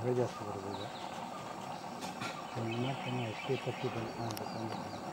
ಮಳೆ ಜಾಸ್ತಿ ಬರೋದು ಈಗ ಮತ್ತೆ ಎಷ್ಟು ಇಪ್ಪತ್ತು ಬಂದು